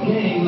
game,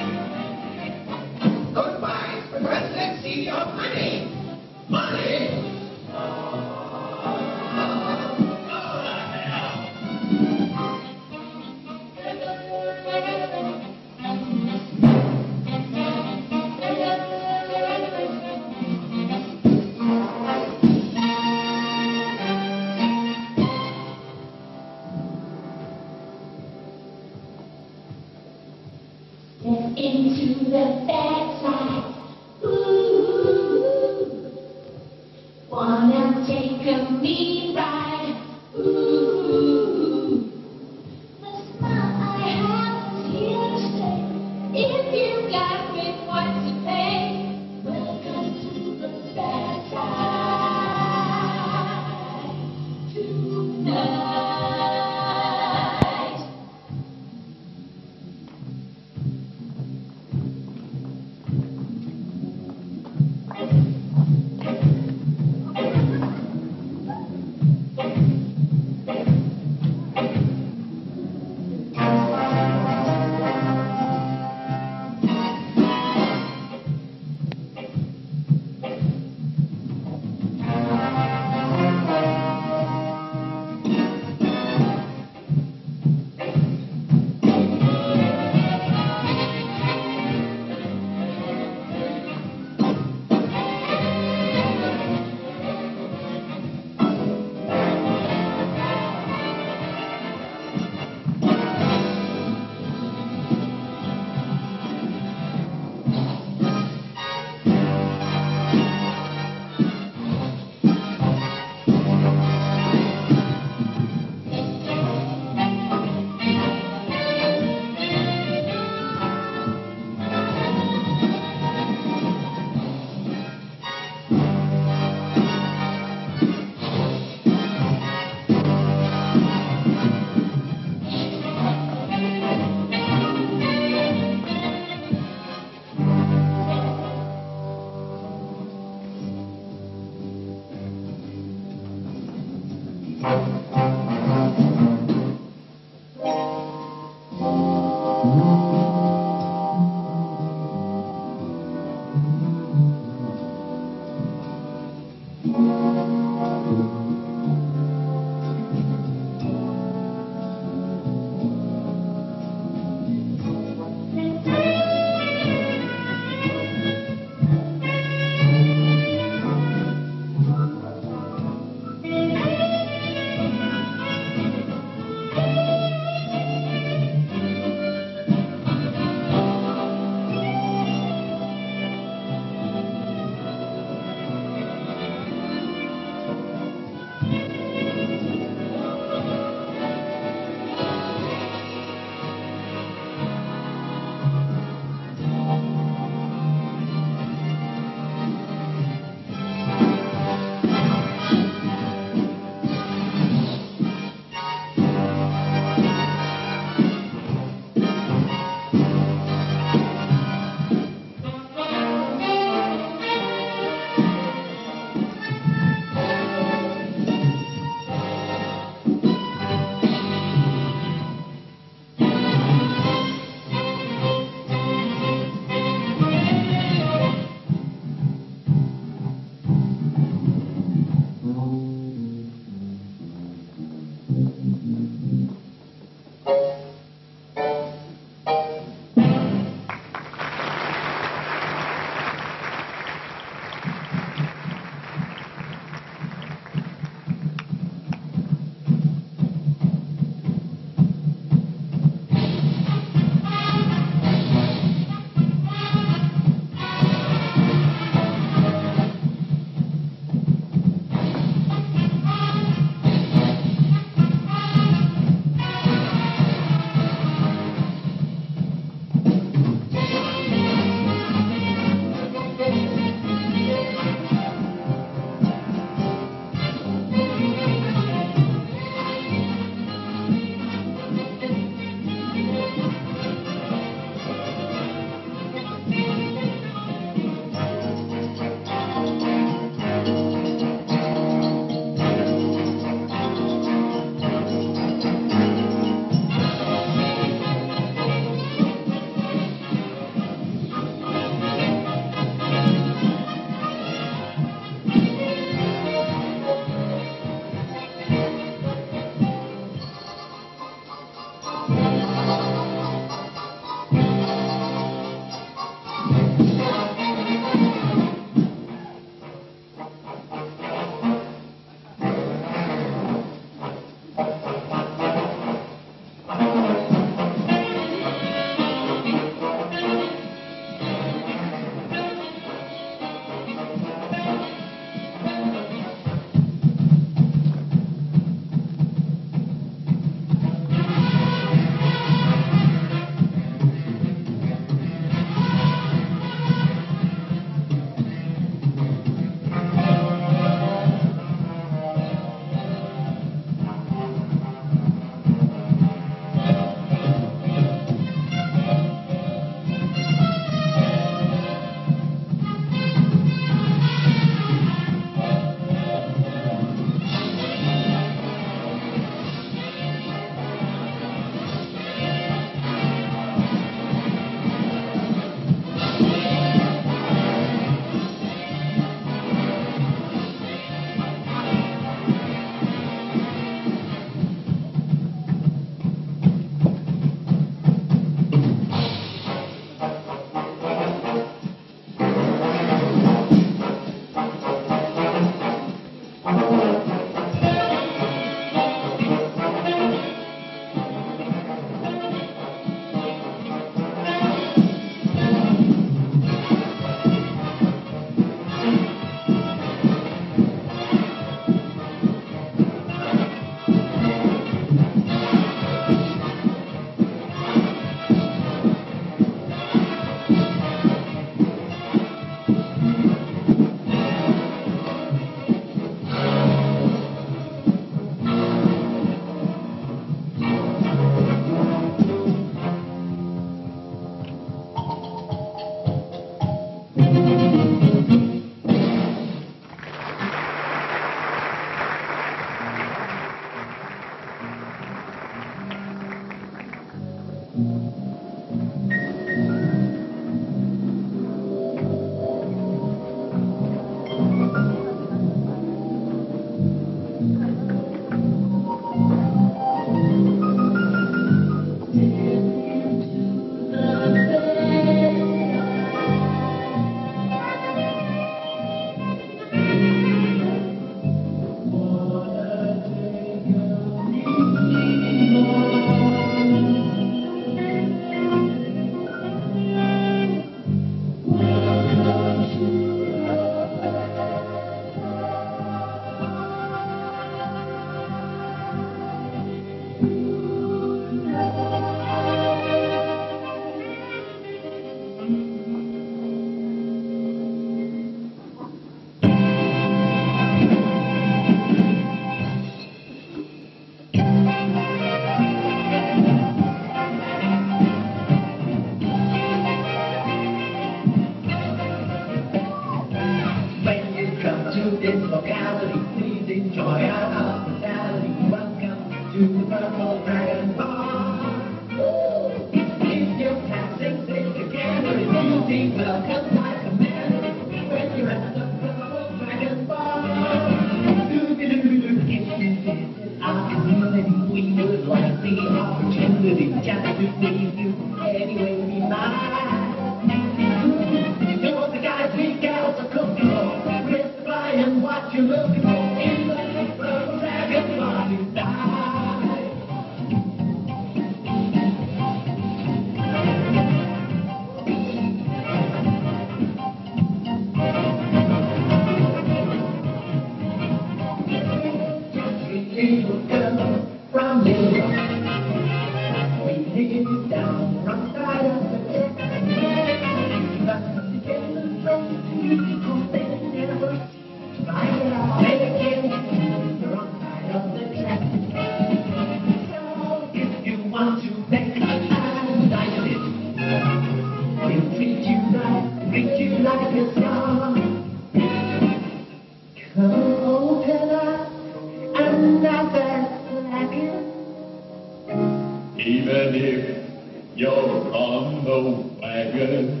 Even if you're on the wagon.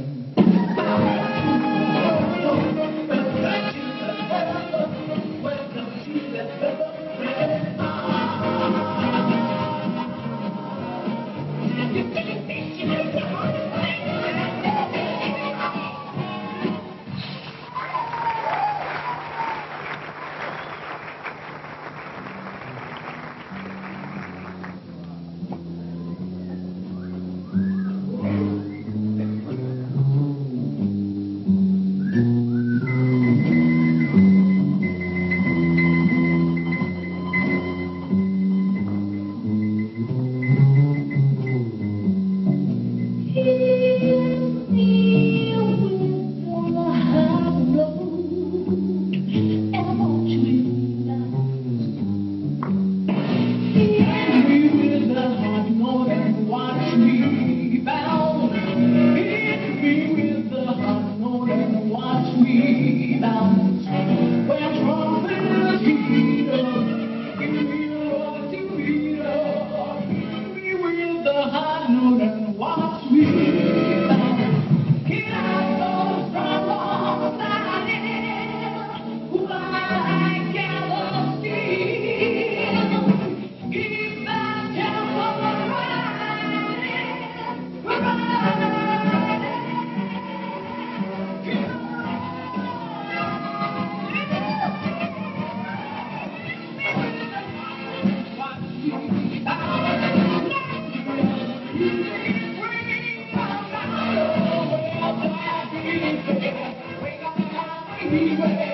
Viva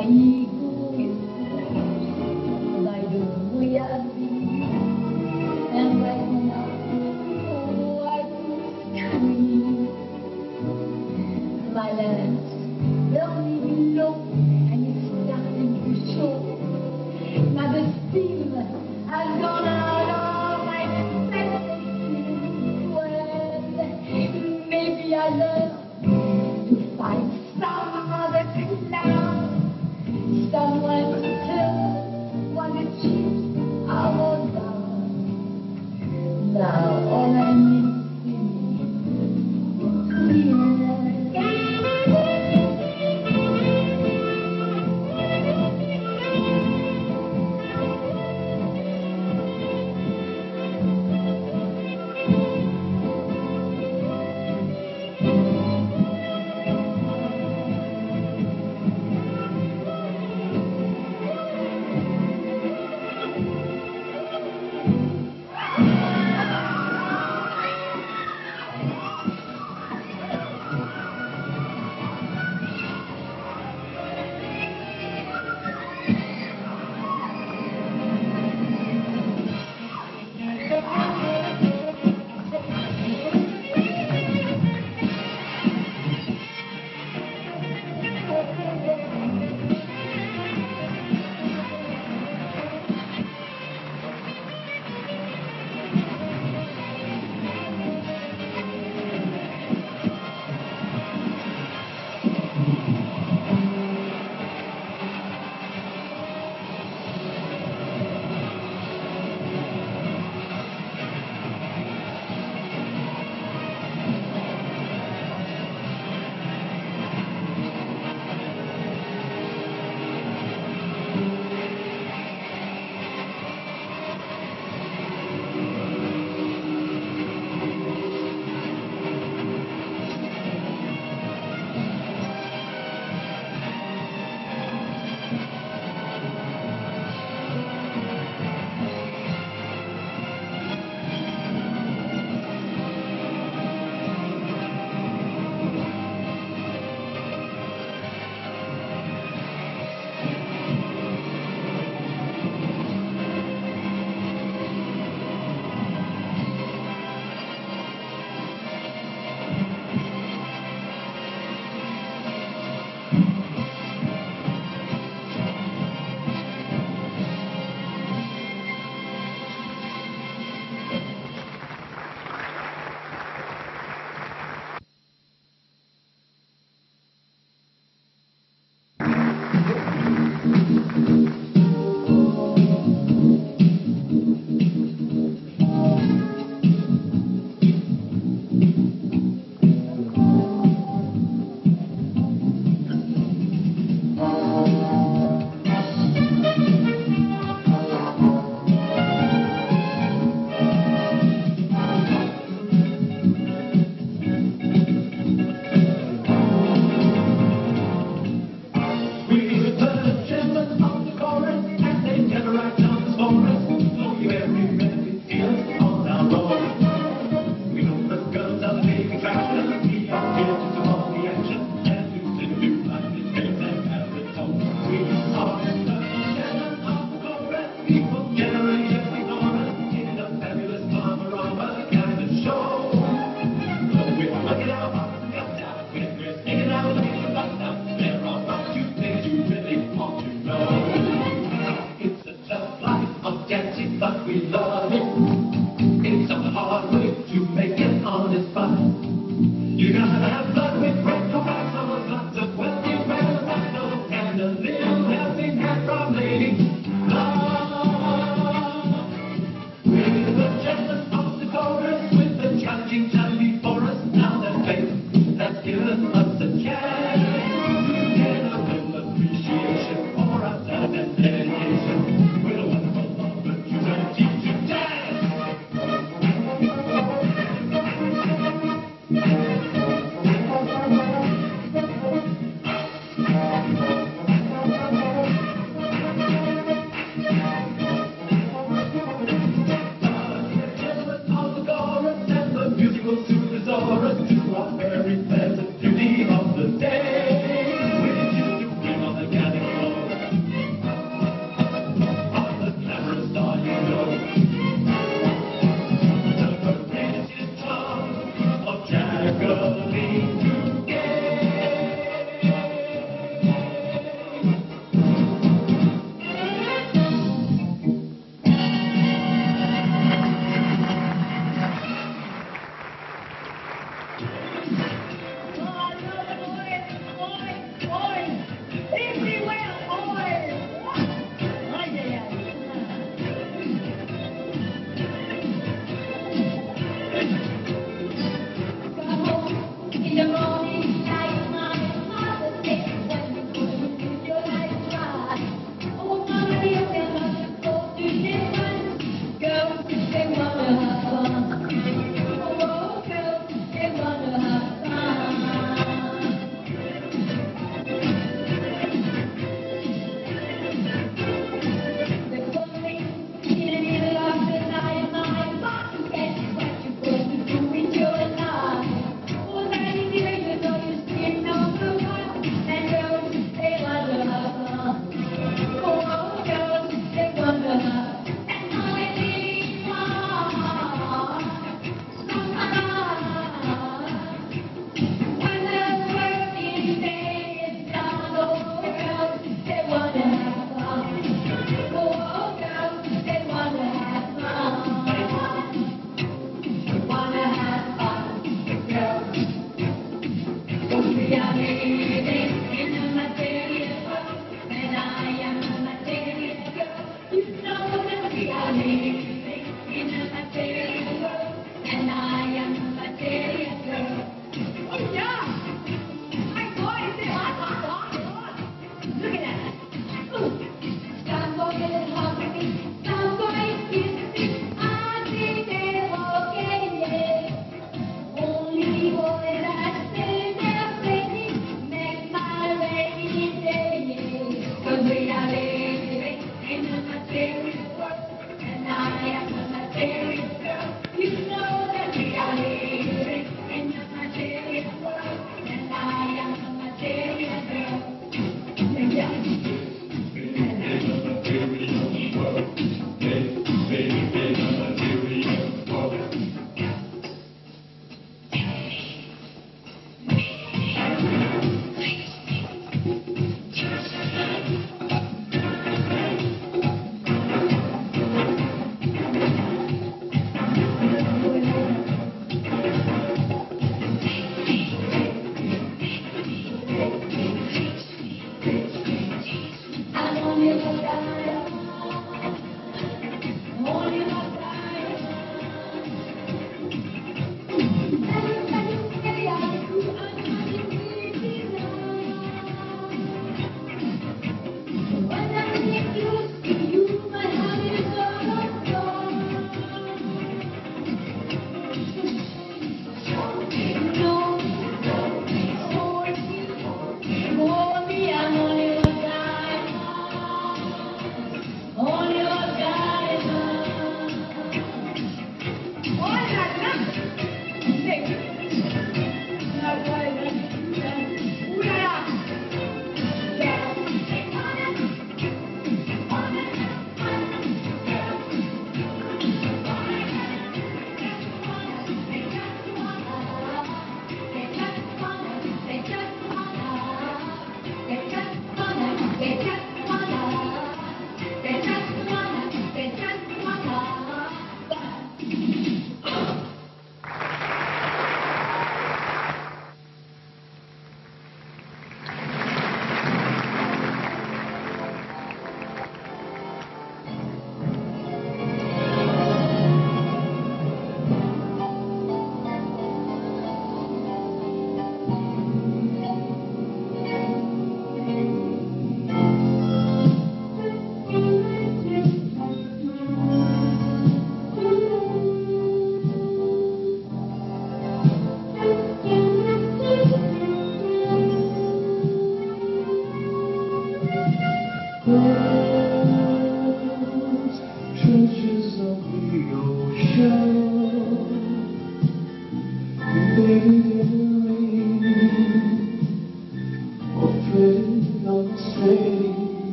aí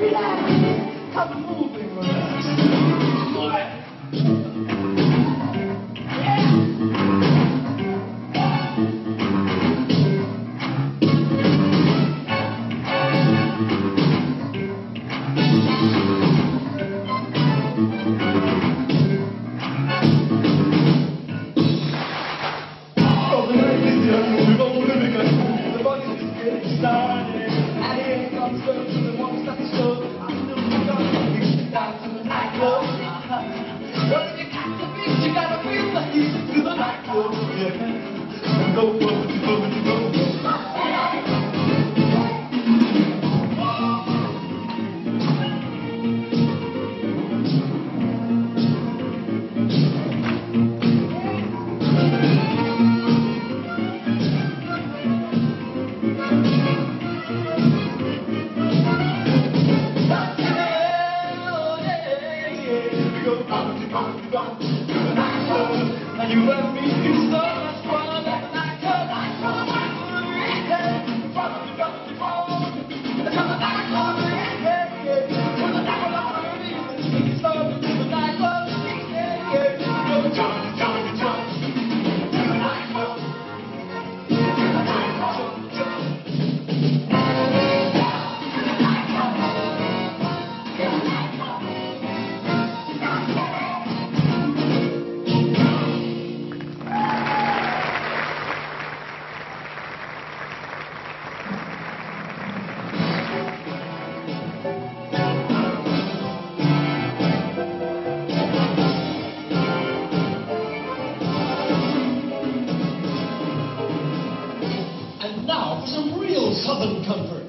relax, moving with comfort.